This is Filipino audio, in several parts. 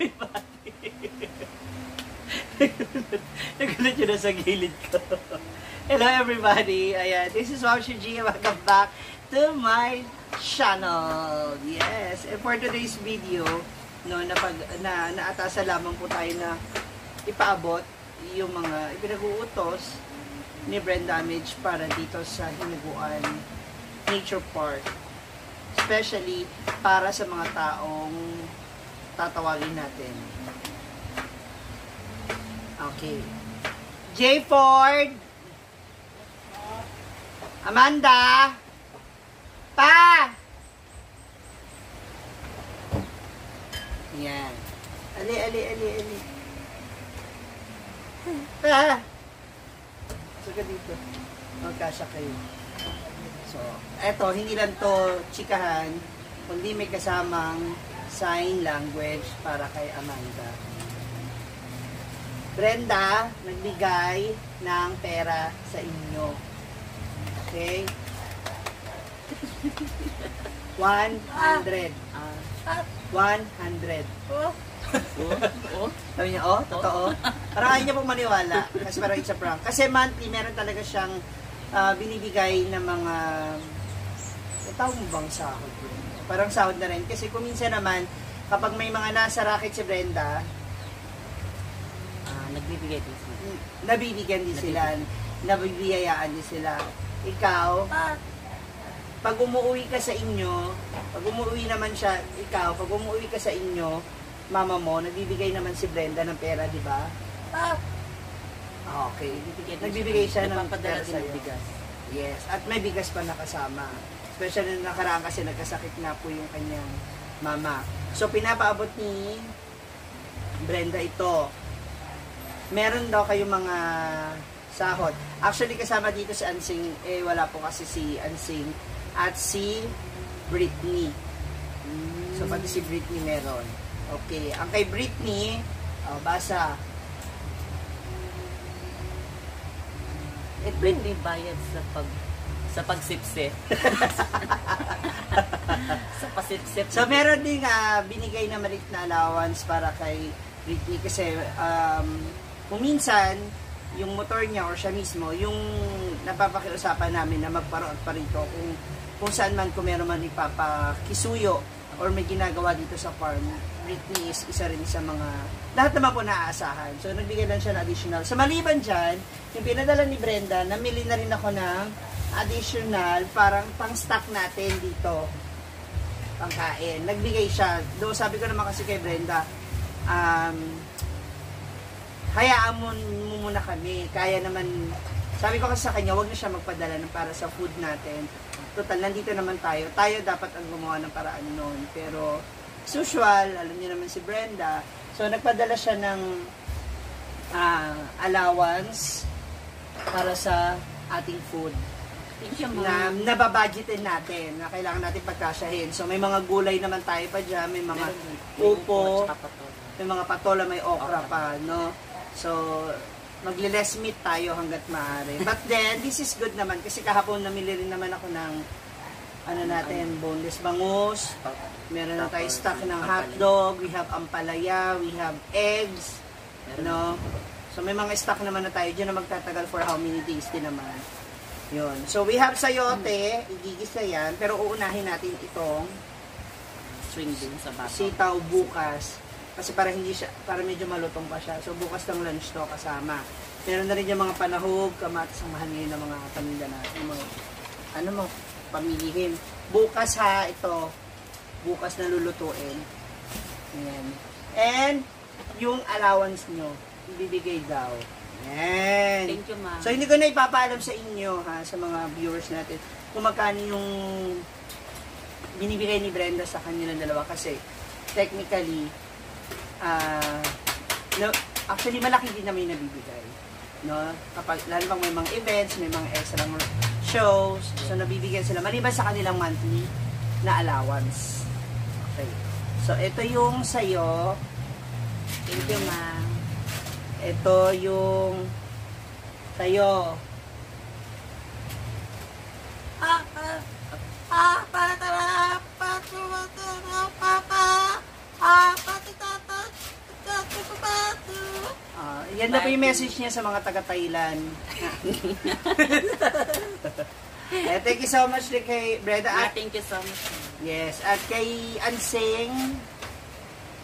everybody! Nagulat yun na sa gilid ko. Hello everybody! Ayan, this is Wow Shiji. Welcome back to my channel. Yes, and for today's video, no, napag, na, naatasa lamang po tayo na ipaabot yung mga ipinag-uutos ni Brand Damage para dito sa Hinaguan Nature Park. Especially para sa mga taong tatawagin natin. Okay. J. Ford! Amanda! Pa! Yan. Ali, ali, ali, ali. Pa! So ka dito. Magkasya kayo. So, eto, hindi lang to chikahan, kundi may kasamang sign language para kay Amanda. Brenda, nagbigay ng pera sa inyo. Okay? 100. Ah. 100. Oh. Oh. Sabi niya, oh, totoo. Parang ayaw niya pong maniwala. Kasi parang it's a prank. Kasi monthly, meron talaga siyang ah, binibigay ng mga eh, tawag mo bang sahod yun? Parang sahod na rin. Kasi kung minsan naman, kapag may mga nasa racket si Brenda, Ah, nagbibigay din sila. mm, nabibigyan din sila, nabibiyayaan din sila. Ikaw, pag umuwi ka sa inyo, pag umuwi naman siya, ikaw, pag umuwi ka sa inyo, mama mo, nagbibigay naman si Brenda ng pera, di ba? Ah, Okay. Nagbibigay din Nagbibigay siya ng pera din sa'yo. ng bigas. Yes, at may bigas pa nakasama. Especially nung nakaraan kasi nagkasakit na po yung kanyang mama. So, pinapaabot ni Brenda ito. Meron daw kayong mga sahod. Actually, kasama dito si Ansing, eh wala po kasi si Ansing at si Britney. So, pati si Britney meron. Okay. Ang kay Britney, oh, basa. Eh, Britney bayad sa pag sa pagsipsip. sa pasipsip. So, meron din nga binigay na maliit na allowance para kay Britney kasi um, kung minsan, yung motor niya or siya mismo, yung napapakiusapan namin na magparoon pa rito kung, kung saan man kung meron man ipapakisuyo or may ginagawa dito sa farm, Britney is isa rin sa mga, lahat naman po naaasahan. So, nagbigay lang siya ng additional. So, maliban dyan, yung pinadala ni Brenda, namili na rin ako ng additional, parang pang-stock natin dito pangkain. Nagbigay siya. Do sabi ko naman kasi kay Brenda, um, hayaan mo, mo muna kami. Kaya naman, sabi ko kasi sa kanya, wag na siya magpadala ng para sa food natin. Total, nandito naman tayo. Tayo dapat ang gumawa ng paraan noon. Pero, as usual, alam niyo naman si Brenda. So, nagpadala siya ng ah, allowance para sa ating food na nababudgetin natin, na kailangan natin pagkasyahin. So, may mga gulay naman tayo pa dyan, may mga upo, may mga patola, may okra pa, no? So, magle-less meat tayo hanggat maaari. But then, this is good naman kasi kahapon namili rin naman ako ng ano natin, boneless bangus. Meron na tayo stock ng hotdog, we have ampalaya, we have eggs, no? So, may mga stock naman na tayo dyan na magtatagal for how many days din naman. Yun. So, we have sayote, igigisa yan, pero uunahin natin itong swing din sa bato. sitaw bukas. Kasi para hindi siya, para medyo malutong pa siya. So bukas ng lunch to kasama. Meron na rin yung mga panahog, kamatis ang mahal ngayon ng mga pamilya natin. Mga, ano mo, pamilihin. Bukas ha, ito. Bukas na lulutuin. Ayan. And, yung allowance nyo, ibibigay daw. Ayan. Thank you, ma'am. So, hindi ko na ipapaalam sa inyo, ha, sa mga viewers natin, kung magkano yung binibigay ni Brenda sa kanilang dalawa. Kasi, technically, ah, no, actually, malaki din yung nabibigay. No? Kapag, lalo pang may mga events, may mga extra shows, so nabibigyan sila, maliban sa kanilang monthly na allowance. Okay. So, ito yung sa'yo. Thank you, ma'am. Ito yung sa'yo. Ah, ah, ah, para, para, para, para, ah, pati, tata, yan na po yung message niya sa mga taga-Thailand. eh, thank you so much kay Brenda. Ah, At, thank you so much. yes, at kay Anseng,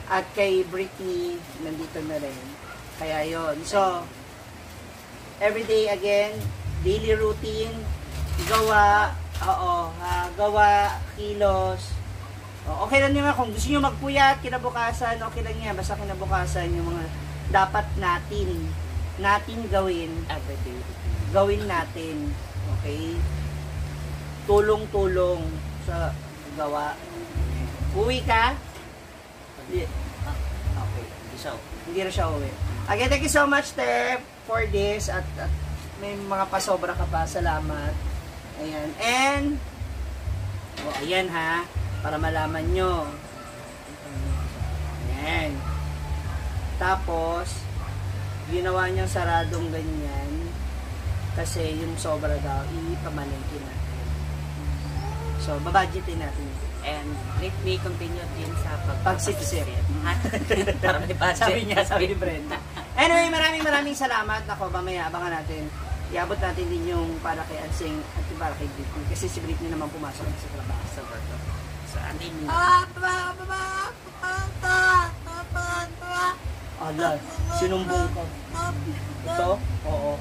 at kay Britney, nandito na rin. Kaya yon So, everyday again, daily routine, gawa, oo, ah, gawa, kilos. O, okay lang naman kung gusto nyo magpuyat, kinabukasan, okay lang yan. Basta kinabukasan yung mga dapat natin, natin gawin, Everyday. gawin natin. Okay? Tulong-tulong sa gawa. Uwi ka? Hindi. Okay. Hindi siya. Hindi na siya uwi. Again, thank you so much, Te, for this. At, at may mga pasobra ka pa. Salamat. Ayan. And, oh, ayan ha, para malaman nyo. Ayan. Tapos, ginawa niyang saradong ganyan kasi yung sobra daw, ipamalengke natin. So, babudgetin natin yun. And let me continue din sa Pagsipsip. Ha? Para may budget. sabi niya, sabi ni Brenda. Anyway, maraming maraming salamat. Ako, mamaya abangan natin. Iabot natin din yung para kay Ansing at para kay Britney. Kasi si Britney naman pumasok sa trabaho. Sa work. So, andin mo. Ala, sinumbong ka. Ito? Oo.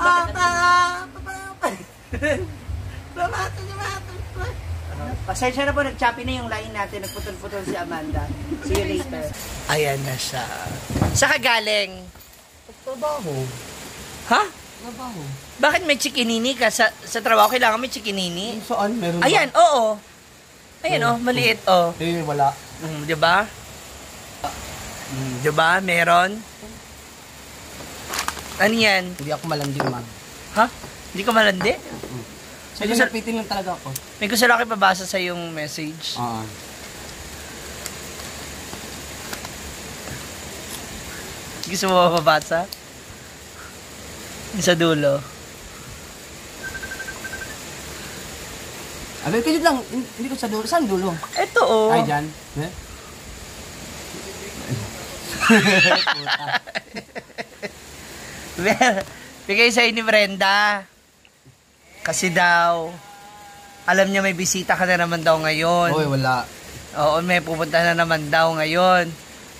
Pasensya na po, nag-choppy na yung line natin. Nagputol-putol si Amanda. See you later. Ayan na siya. Sa kagaling? Trabaho. Ha? Trabaho. Bakit may chikinini ka? Sa, sa trabaho kailangan may chikinini? Saan? Meron Ayan, oo. Ayan, oh, maliit, oh. ba? Eh, wala. Mm, di ba? Mm, di ba? Meron? Ano yan? Hindi ako malanding, ma'am. Ha? Hindi ka malandi? Sige, gusto- napitin lang talaga ako. May gusto lang kayo pabasa sa yung message. Oo. Gusto mo ba mabasa? Yung sa dulo. Abi, kayo lang. Hin- Hindi ko sa dulo. Saan dulo? Ito, oh. Ay, dyan. Eh? Well, Bigay sa'yo ni Brenda. Kasi daw, alam niya may bisita ka na naman daw ngayon. Oy, wala. Oo, may pupunta na naman daw ngayon.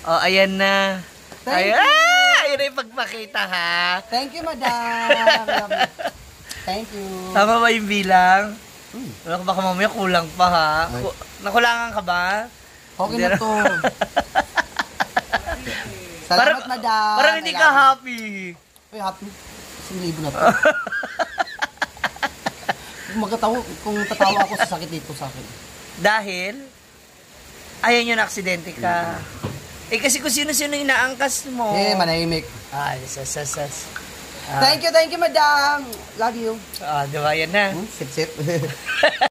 O, ayan na. Thank Ayan, ah, ayun na yung pagpakita ha. Thank you, madam. You. Thank you. Tama ba yung bilang? Hmm. Wala ka baka mamaya kulang pa ha. Ay. Ku- Nakulangan ka ba? Okay Hindi na to. Salamat, Parang- madam. Parang hindi ka you. happy. Uy, happy. Isang libo na to. kung magkatawa, kung tatawa ako sa sakit dito sa akin. Dahil, ayan yun, aksidente ka. Eh kasi kung sino-sino inaangkas mo. Eh, manahimik. Ay, sas, sas, sas. Ah, Thank you, thank you, madam. Love you. Ah, di ba, yan na. Hmm, sip, sip.